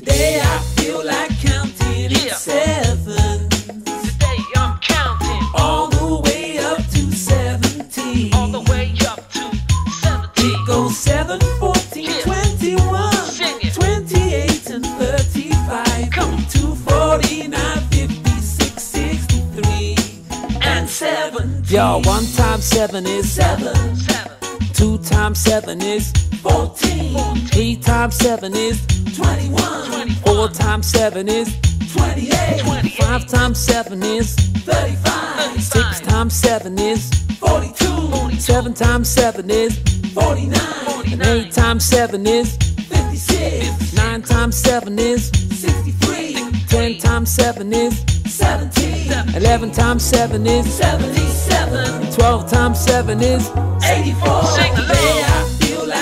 Today I feel like counting Yeah. seven. Today I'm counting All the way up to 17. all the way up to 17. It goes 7, 14, Yeah. 21, Sing it. 28, and 35. Come on. 2, 49, 56, 63, and 17. Yo, one times seven is seven. Two times seven is 14, three times seven is 21, 21, four times seven is 28, 28, five times seven is 35, six times seven is 42, seven times seven is 49, and eight times seven is 56, nine times seven is 63, ten times seven is 17, eleven times seven is 77, twelve times seven is 84. Sing along. Today I feel like